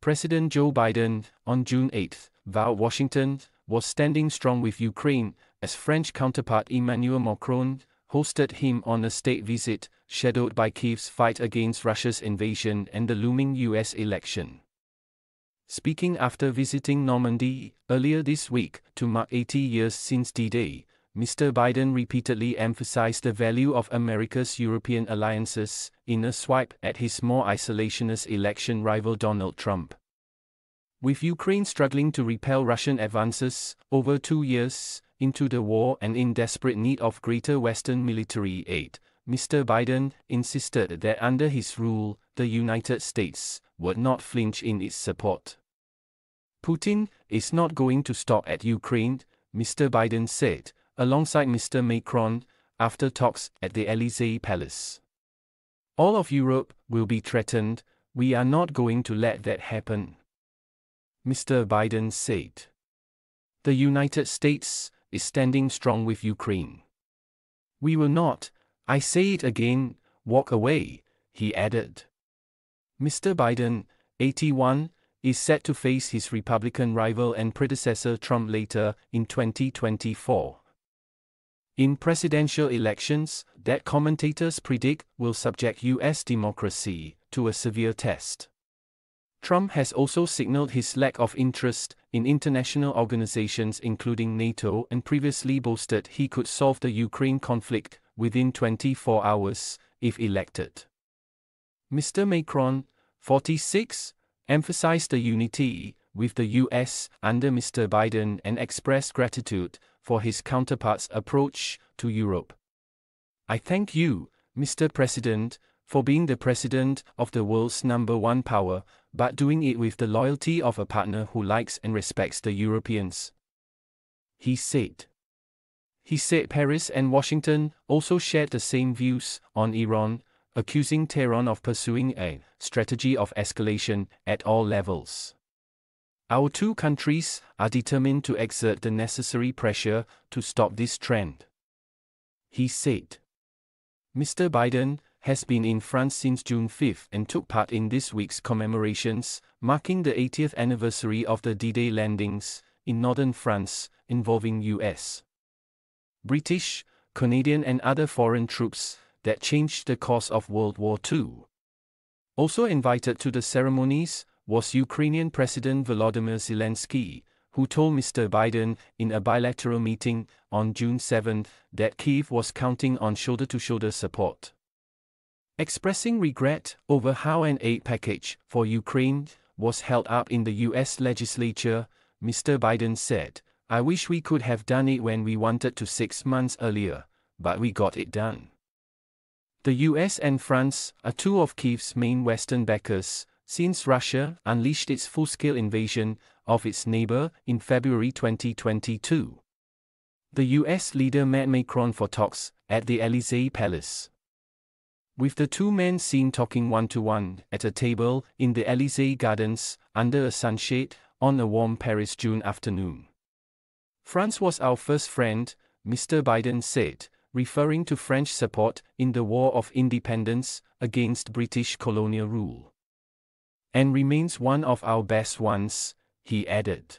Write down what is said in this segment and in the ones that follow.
President Joe Biden, on June 8, vowed Washington was standing strong with Ukraine, as French counterpart Emmanuel Macron hosted him on a state visit, shadowed by Kiev's fight against Russia's invasion and the looming US election. Speaking after visiting Normandy earlier this week to mark 80 years since D Day, Mr. Biden repeatedly emphasized the value of America's European alliances in a swipe at his more isolationist election rival Donald Trump. With Ukraine struggling to repel Russian advances over two years into the war and in desperate need of greater Western military aid, Mr. Biden insisted that under his rule, the United States would not flinch in its support. Putin is not going to stop at Ukraine, Mr. Biden said, alongside Mr. Macron, after talks at the Elysee Palace. All of Europe will be threatened, we are not going to let that happen. Mr. Biden said. The United States is standing strong with Ukraine. We will not, I say it again, walk away, he added. Mr. Biden, 81, is set to face his Republican rival and predecessor Trump later in 2024. In presidential elections, that commentators predict will subject U.S. democracy to a severe test. Trump has also signaled his lack of interest in international organizations including NATO and previously boasted he could solve the Ukraine conflict within 24 hours if elected. Mr. Macron, 46, emphasized the unity with the US under Mr. Biden and expressed gratitude for his counterpart's approach to Europe. I thank you, Mr. President, for being the president of the world's number one power, but doing it with the loyalty of a partner who likes and respects the Europeans. He said. He said Paris and Washington also shared the same views on Iran, accusing Tehran of pursuing a strategy of escalation at all levels. Our two countries are determined to exert the necessary pressure to stop this trend. He said. Mr. Biden has been in France since June 5 and took part in this week's commemorations, marking the 80th anniversary of the D Day landings in northern France, involving US, British, Canadian, and other foreign troops that changed the course of World War II. Also invited to the ceremonies was Ukrainian President Volodymyr Zelensky, who told Mr. Biden in a bilateral meeting on June 7 that Kyiv was counting on shoulder to shoulder support. Expressing regret over how an aid package for Ukraine was held up in the US legislature, Mr. Biden said, I wish we could have done it when we wanted to six months earlier, but we got it done. The US and France are two of Kyiv's main Western backers since Russia unleashed its full scale invasion of its neighbor in February 2022. The US leader met Macron for talks at the Elysee Palace. With the two men seen talking one to one at a table in the Elysee Gardens under a sunshade on a warm Paris June afternoon. France was our first friend, Mr. Biden said, referring to French support in the War of Independence against British colonial rule. And remains one of our best ones, he added.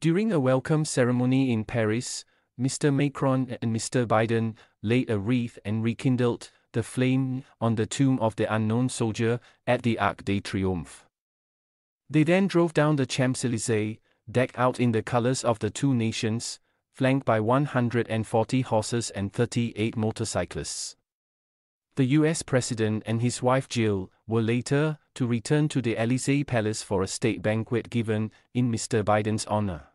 During a welcome ceremony in Paris, Mr. Macron and Mr. Biden laid a wreath and rekindled the flame on the tomb of the unknown soldier at the Arc de Triomphe. They then drove down the Champs Elysees, decked out in the colors of the two nations, flanked by 140 horses and 38 motorcyclists. The US President and his wife Jill were later to return to the Elysee Palace for a state banquet given in Mr. Biden's honor.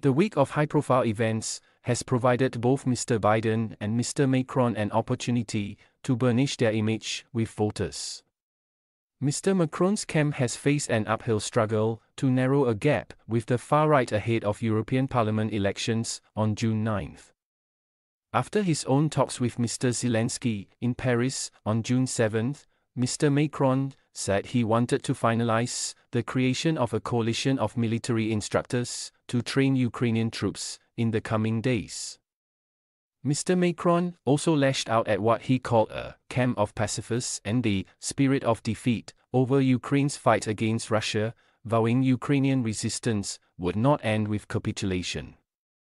The week of high profile events has provided both Mr. Biden and Mr. Macron an opportunity to burnish their image with voters. Mr. Macron's camp has faced an uphill struggle to narrow a gap with the far right ahead of European Parliament elections on June 9. After his own talks with Mr. Zelensky in Paris on June 7, Mr. Macron said he wanted to finalize the creation of a coalition of military instructors to train Ukrainian troops in the coming days. Mr. Macron also lashed out at what he called a camp of pacifists and the spirit of defeat over Ukraine's fight against Russia, vowing Ukrainian resistance would not end with capitulation.